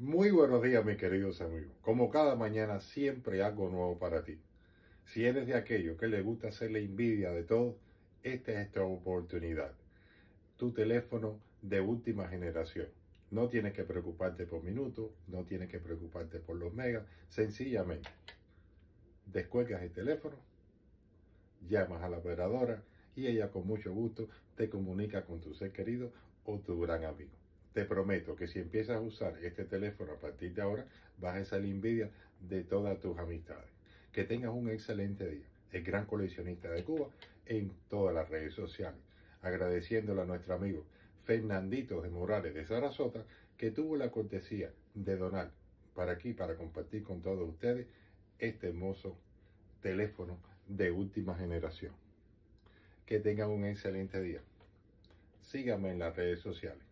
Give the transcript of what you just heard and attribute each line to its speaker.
Speaker 1: Muy buenos días, mis queridos amigos. Como cada mañana, siempre algo nuevo para ti. Si eres de aquellos que le gusta hacerle envidia de todo, esta es tu oportunidad. Tu teléfono de última generación. No tienes que preocuparte por minutos, no tienes que preocuparte por los megas. Sencillamente, descuelgas el teléfono, llamas a la operadora y ella con mucho gusto te comunica con tu ser querido o tu gran amigo. Te prometo que si empiezas a usar este teléfono a partir de ahora, vas a salir envidia de todas tus amistades. Que tengas un excelente día. El gran coleccionista de Cuba en todas las redes sociales. Agradeciéndole a nuestro amigo Fernandito de Morales de Sarasota, que tuvo la cortesía de donar para aquí, para compartir con todos ustedes este hermoso teléfono de última generación. Que tengan un excelente día. Síganme en las redes sociales.